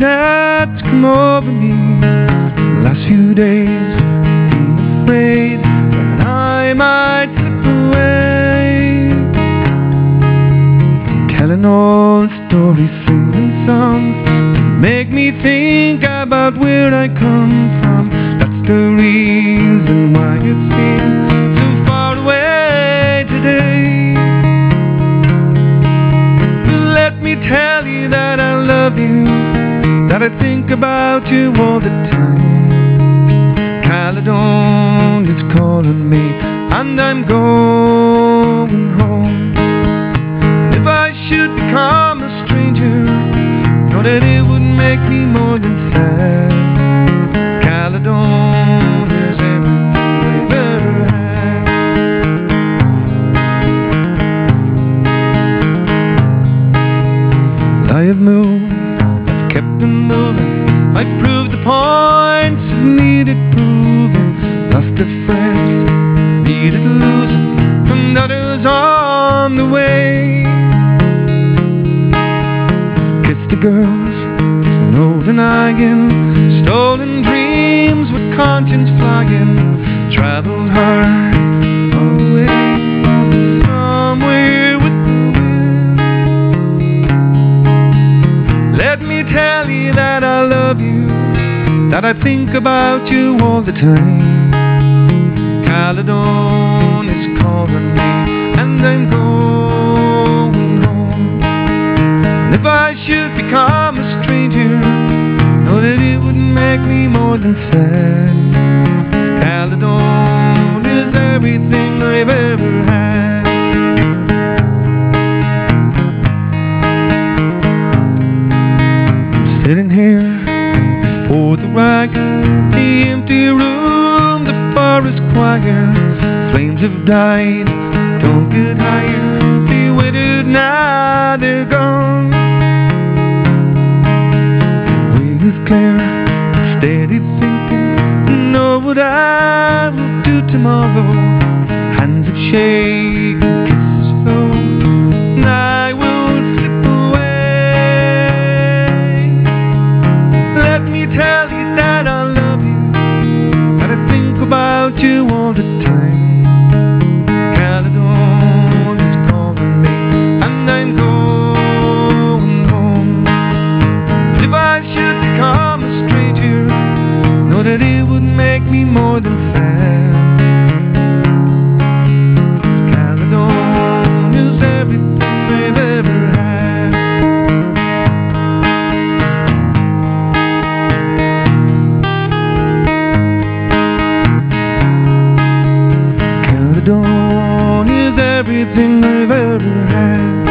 that come over me the last few days. Telling all stories, singing songs make me think about where I come from. That's the reason why it seems so far away today. Let me tell you that I love you, that I think about you all the time. Make me more than sad. Caledon is I've ever had. I have moved, I've kept on moving. I've proved the points that needed proving. Lost a friend, needed losing, and others on the way. Kissed the girls, no denying. Stolen dreams with conscience flying. Traveled hard, away, somewhere with the wind. Let me tell you that I love you, that I think about you all the time. Caledon is calling me, and I'm going home. And if I should become make me more than sad. Caledon is everything I've ever had. Sitting here before the wagon, the empty room, the forest choir. Flames have died, don't get higher. They withered, now they're gone. The wind is clear, steady thinking. Know what I will do tomorrow. Hands that shake, kisses flow. And I will slip away. Let me tell you that I love you, that I think about you all the time. everything I've ever had.